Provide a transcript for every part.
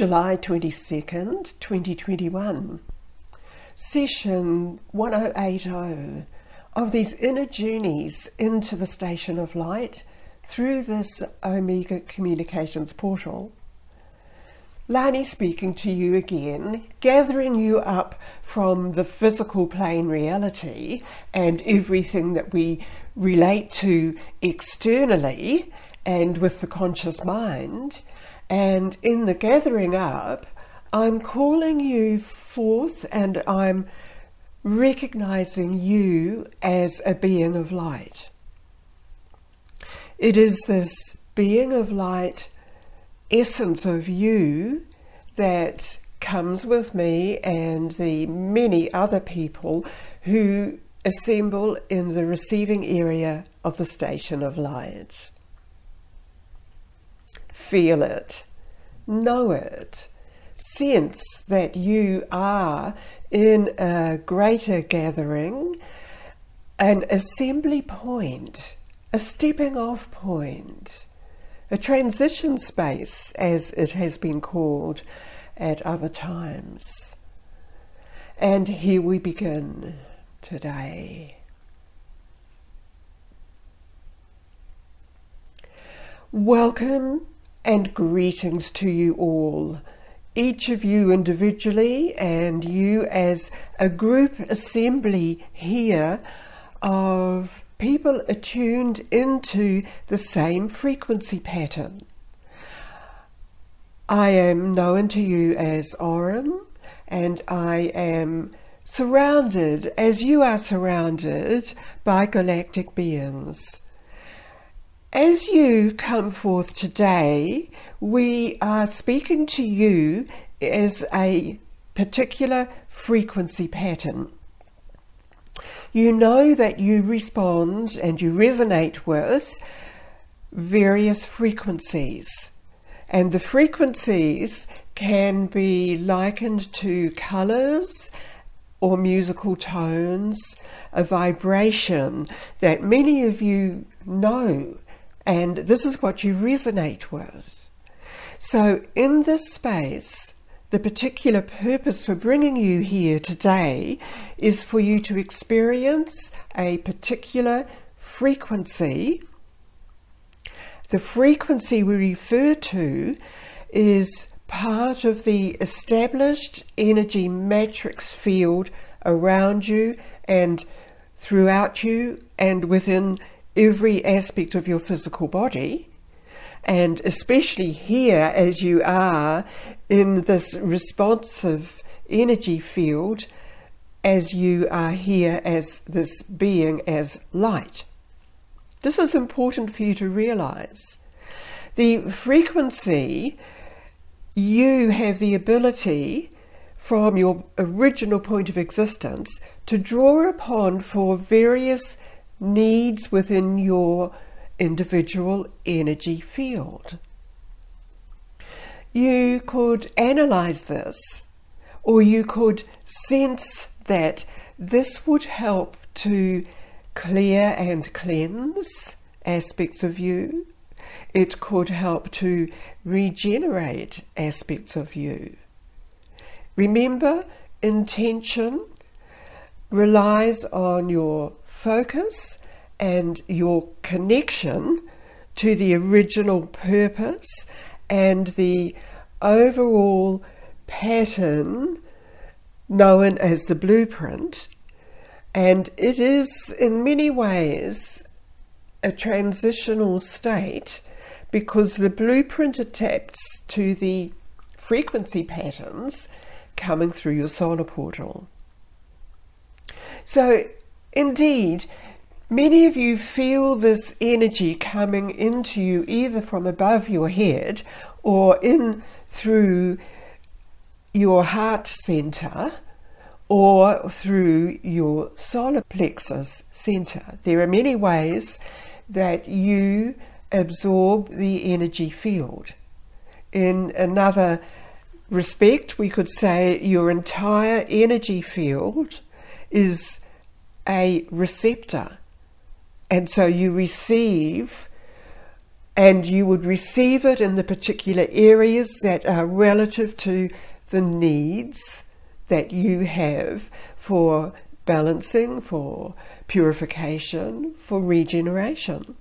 July 22nd, 2021. Session 1080 of these inner journeys into the station of light through this Omega Communications portal. Lani speaking to you again, gathering you up from the physical plane reality and everything that we relate to externally and with the conscious mind. And in the gathering up, I'm calling you forth and I'm recognizing you as a being of light. It is this being of light essence of you that comes with me and the many other people who assemble in the receiving area of the station of light. Feel it, know it, sense that you are in a greater gathering, an assembly point, a stepping off point a transition space, as it has been called at other times. And here we begin today. Welcome and greetings to you all, each of you individually and you as a group assembly here of people attuned into the same frequency pattern. I am known to you as Aurum, and I am surrounded, as you are surrounded, by galactic beings. As you come forth today, we are speaking to you as a particular frequency pattern you know that you respond and you resonate with various frequencies. And the frequencies can be likened to colours or musical tones, a vibration that many of you know, and this is what you resonate with. So, in this space, the particular purpose for bringing you here today is for you to experience a particular frequency. The frequency we refer to is part of the established energy matrix field around you and throughout you and within every aspect of your physical body and especially here as you are in this responsive energy field as you are here as this being as light. This is important for you to realize. The frequency, you have the ability from your original point of existence to draw upon for various needs within your individual energy field. You could analyze this, or you could sense that this would help to clear and cleanse aspects of you. It could help to regenerate aspects of you. Remember, intention relies on your focus and your connection to the original purpose and the overall pattern known as the blueprint. And it is, in many ways, a transitional state because the blueprint adapts to the frequency patterns coming through your solar portal. So, indeed, Many of you feel this energy coming into you either from above your head or in through your heart center or through your solar plexus center. There are many ways that you absorb the energy field. In another respect, we could say your entire energy field is a receptor and so you receive and you would receive it in the particular areas that are relative to the needs that you have for balancing, for purification, for regeneration.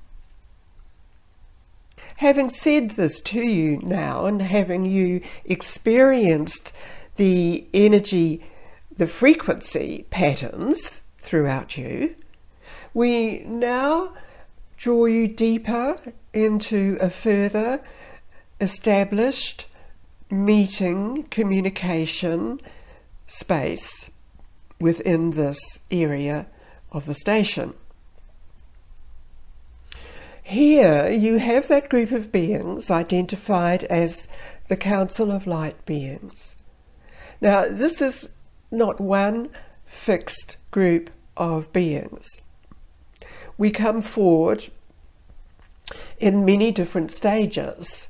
Having said this to you now and having you experienced the energy, the frequency patterns throughout you, we now draw you deeper into a further established meeting, communication space within this area of the station. Here you have that group of beings identified as the Council of Light Beings. Now, this is not one fixed group of beings. We come forward in many different stages,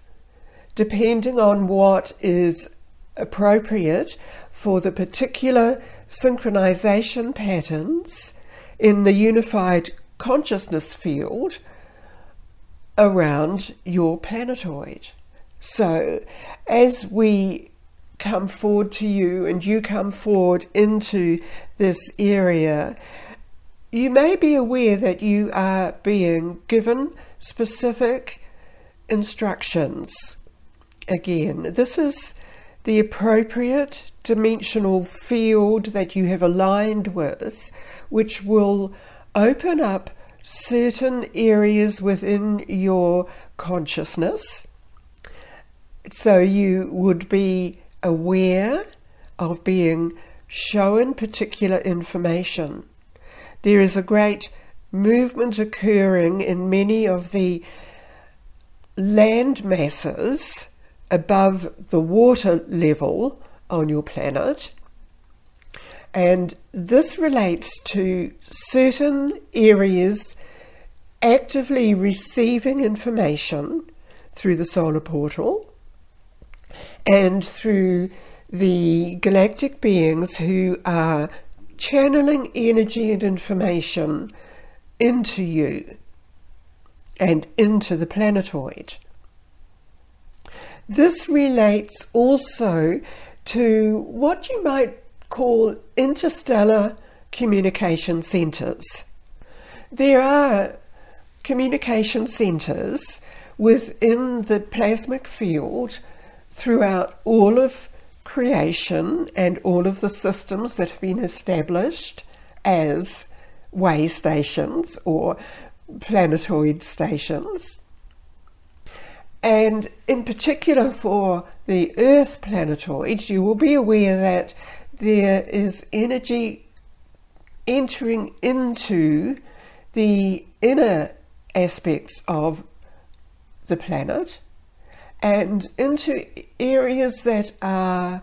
depending on what is appropriate for the particular synchronization patterns in the unified consciousness field around your planetoid. So, as we come forward to you and you come forward into this area, you may be aware that you are being given specific instructions. Again, this is the appropriate dimensional field that you have aligned with, which will open up certain areas within your consciousness. So you would be aware of being shown particular information. There is a great movement occurring in many of the land masses above the water level on your planet. And this relates to certain areas actively receiving information through the solar portal and through the galactic beings who are channeling energy and information into you and into the planetoid. This relates also to what you might call interstellar communication centres. There are communication centres within the plasmic field throughout all of creation and all of the systems that have been established as way stations or planetoid stations. And in particular for the Earth planetoids, you will be aware that there is energy entering into the inner aspects of the planet and into areas that are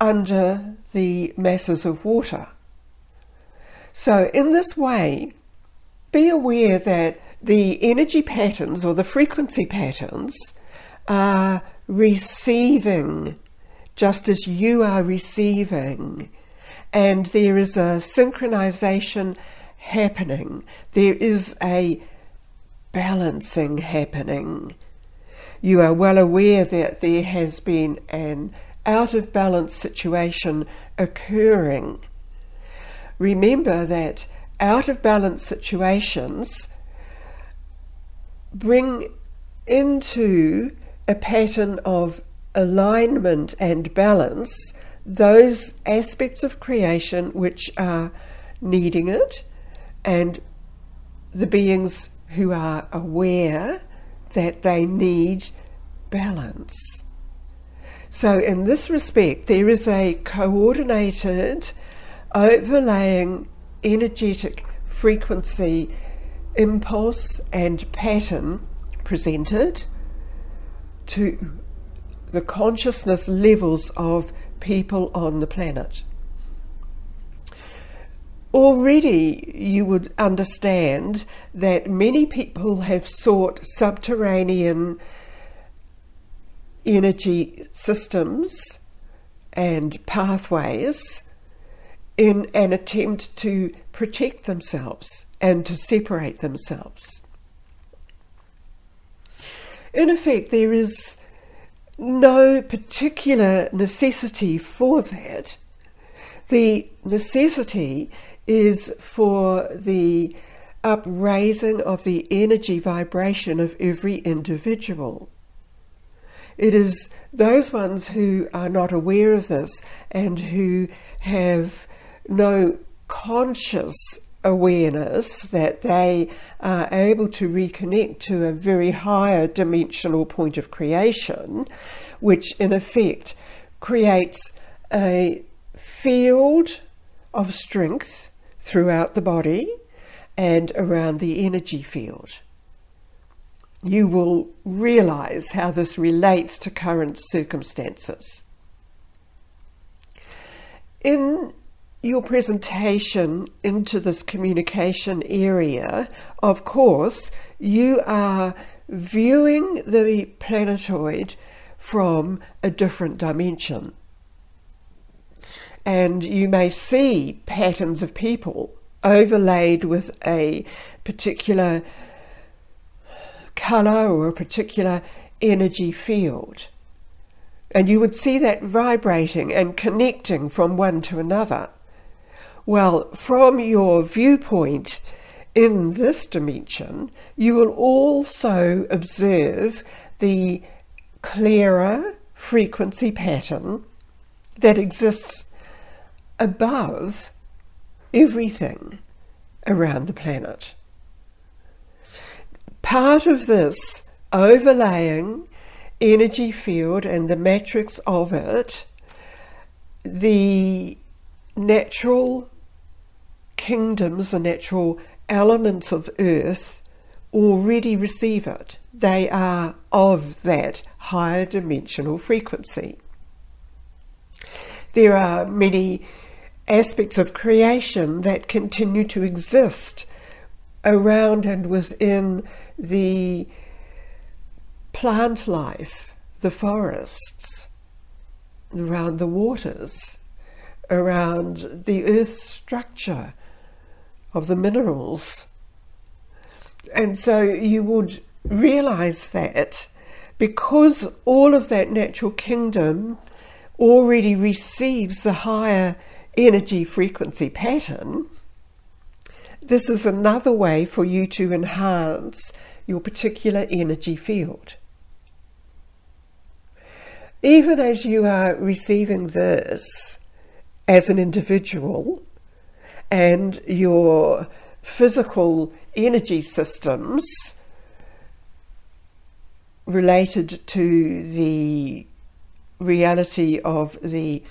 under the masses of water. So, in this way, be aware that the energy patterns or the frequency patterns are receiving just as you are receiving, and there is a synchronization happening, there is a balancing happening. You are well aware that there has been an out of balance situation occurring. Remember that out of balance situations bring into a pattern of alignment and balance those aspects of creation which are needing it and the beings who are aware that they need balance. So, in this respect, there is a coordinated, overlaying energetic frequency impulse and pattern presented to the consciousness levels of people on the planet. Already, you would understand that many people have sought subterranean energy systems and pathways in an attempt to protect themselves and to separate themselves. in effect, there is no particular necessity for that. The necessity is for the upraising of the energy vibration of every individual. It is those ones who are not aware of this and who have no conscious awareness that they are able to reconnect to a very higher dimensional point of creation, which in effect creates a field of strength throughout the body and around the energy field. You will realize how this relates to current circumstances. In your presentation into this communication area, of course, you are viewing the planetoid from a different dimension. And you may see patterns of people overlaid with a particular colour or a particular energy field. And you would see that vibrating and connecting from one to another. Well, from your viewpoint in this dimension, you will also observe the clearer frequency pattern that exists above everything around the planet. Part of this overlaying energy field and the matrix of it, the natural kingdoms, the natural elements of earth already receive it. They are of that higher dimensional frequency. There are many aspects of creation that continue to exist around and within the plant life, the forests, around the waters, around the earth's structure of the minerals. And so you would realize that because all of that natural kingdom already receives the higher energy frequency pattern, this is another way for you to enhance your particular energy field. Even as you are receiving this as an individual and your physical energy systems related to the reality of the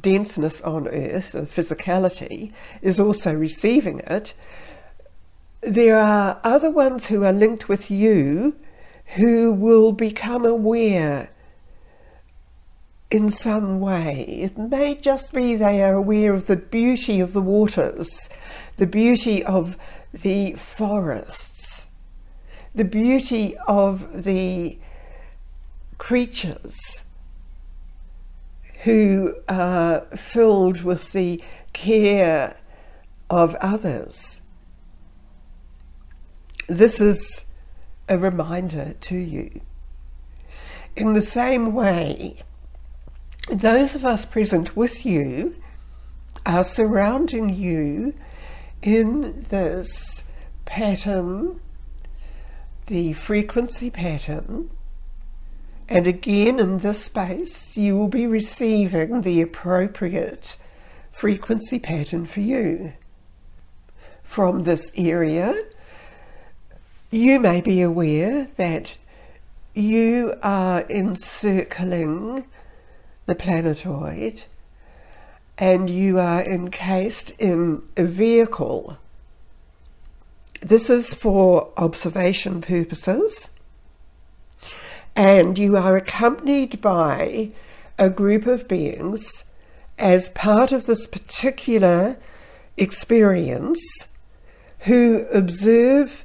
denseness on Earth, the physicality, is also receiving it. There are other ones who are linked with you who will become aware in some way. It may just be they are aware of the beauty of the waters, the beauty of the forests, the beauty of the creatures who are filled with the care of others. This is a reminder to you. In the same way, those of us present with you are surrounding you in this pattern, the frequency pattern and again, in this space, you will be receiving the appropriate frequency pattern for you. From this area, you may be aware that you are encircling the planetoid and you are encased in a vehicle. This is for observation purposes and you are accompanied by a group of beings as part of this particular experience who observe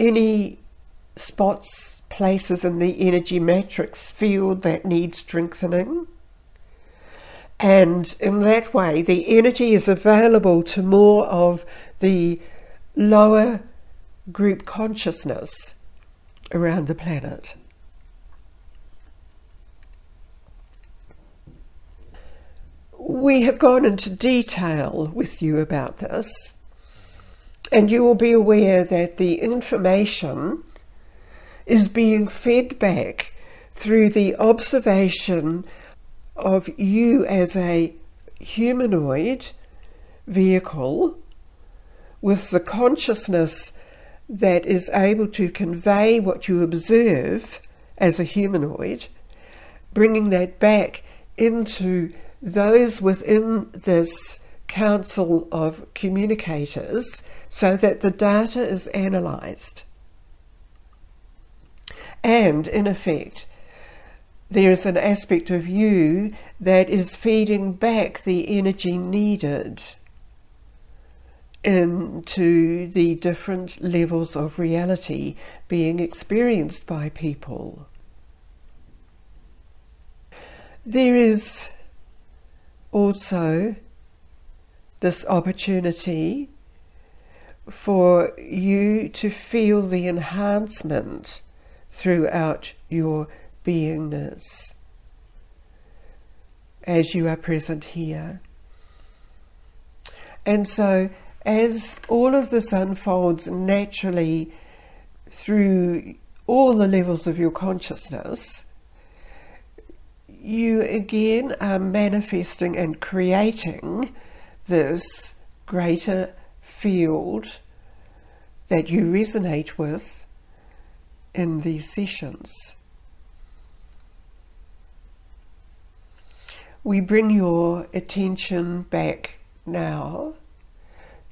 any spots, places in the energy matrix field that need strengthening. And in that way, the energy is available to more of the lower group consciousness around the planet. We have gone into detail with you about this, and you will be aware that the information is being fed back through the observation of you as a humanoid vehicle with the consciousness that is able to convey what you observe as a humanoid, bringing that back into those within this council of communicators so that the data is analysed. And in effect, there is an aspect of you that is feeding back the energy needed into the different levels of reality being experienced by people. There is also this opportunity for you to feel the enhancement throughout your beingness as you are present here. And so, as all of this unfolds naturally through all the levels of your consciousness, you again are manifesting and creating this greater field that you resonate with in these sessions. We bring your attention back now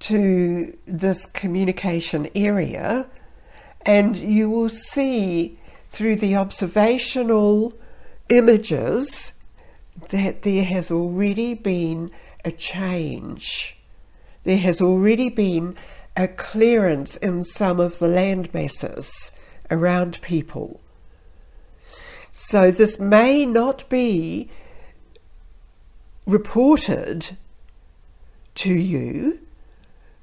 to this communication area, and you will see through the observational images that there has already been a change. There has already been a clearance in some of the land masses around people. So this may not be reported to you,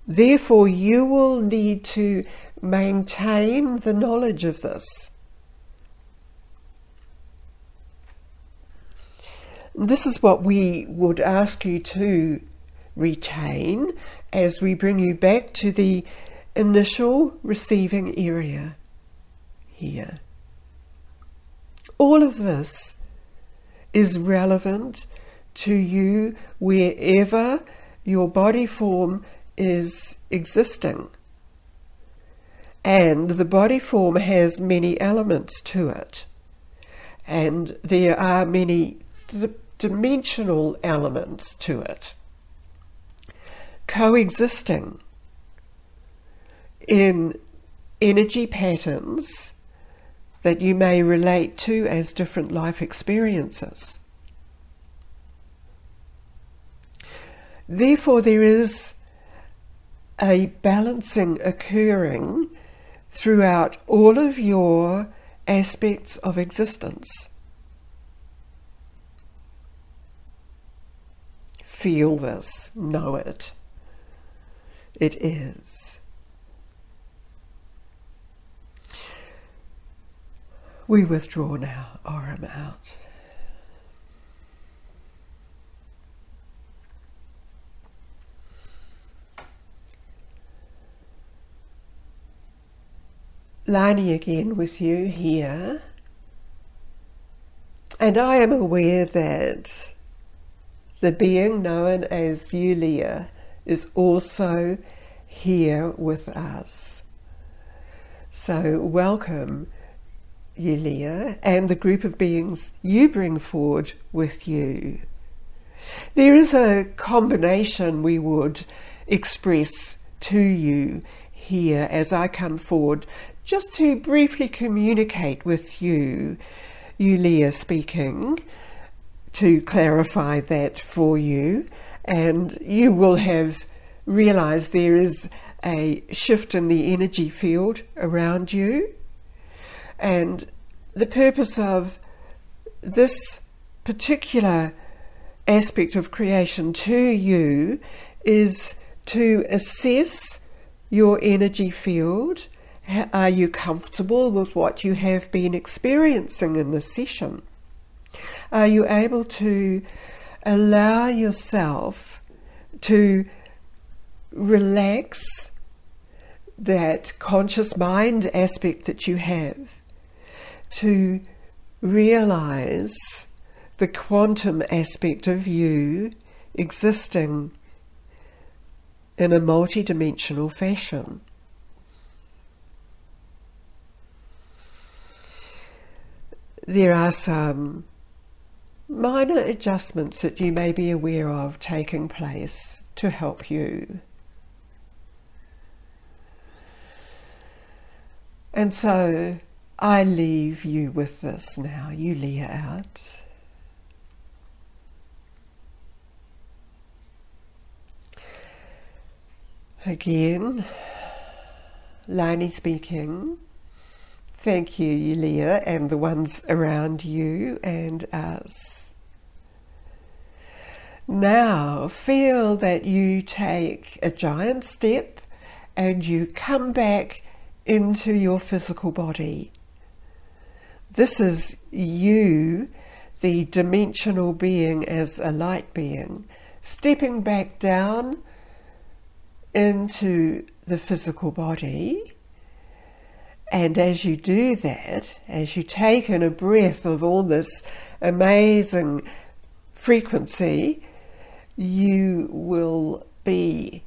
therefore, you will need to maintain the knowledge of this. This is what we would ask you to retain as we bring you back to the initial receiving area here. All of this is relevant to you wherever your body form is existing. And the body form has many elements to it. And there are many dimensional elements to it, coexisting in energy patterns that you may relate to as different life experiences. Therefore, there is a balancing occurring throughout all of your aspects of existence. Feel this, know it. It is. We withdraw now, Aurum out. Lani again with you here. And I am aware that the being known as Yulia is also here with us. So, welcome, Yulia, and the group of beings you bring forward with you. There is a combination we would express to you here as I come forward, just to briefly communicate with you, Yulia speaking to clarify that for you, and you will have realized there is a shift in the energy field around you. And the purpose of this particular aspect of creation to you is to assess your energy field. Are you comfortable with what you have been experiencing in this session? Are you able to allow yourself to relax that conscious mind aspect that you have, to realize the quantum aspect of you existing in a multidimensional fashion. There are some minor adjustments that you may be aware of taking place to help you. And so I leave you with this now. Yulia out. Again, Lani speaking. Thank you, Leah, and the ones around you and us. Now feel that you take a giant step and you come back into your physical body. This is you, the dimensional being as a light being, stepping back down into the physical body and as you do that, as you take in a breath of all this amazing frequency, you will be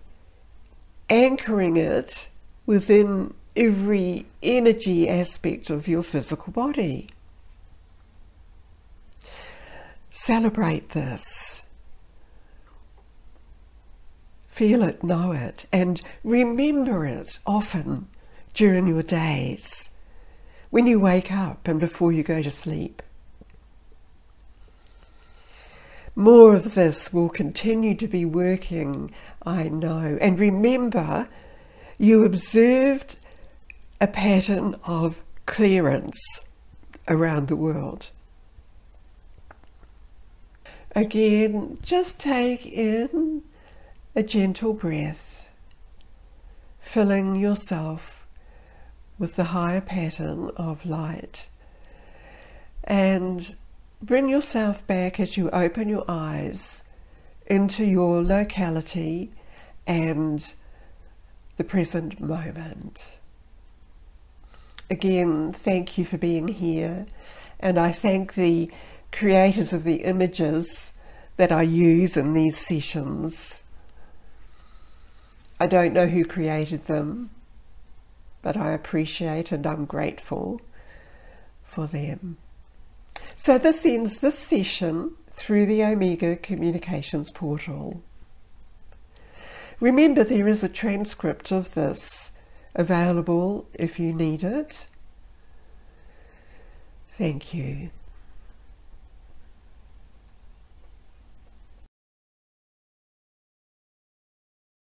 anchoring it within every energy aspect of your physical body. Celebrate this. Feel it, know it, and remember it often during your days, when you wake up and before you go to sleep. More of this will continue to be working, I know. And remember, you observed a pattern of clearance around the world. Again, just take in a gentle breath, filling yourself with the higher pattern of light. And bring yourself back as you open your eyes into your locality and the present moment. Again, thank you for being here, and I thank the creators of the images that I use in these sessions. I don't know who created them, but I appreciate and I'm grateful for them. So this ends this session through the Omega Communications portal. Remember there is a transcript of this available if you need it. Thank you.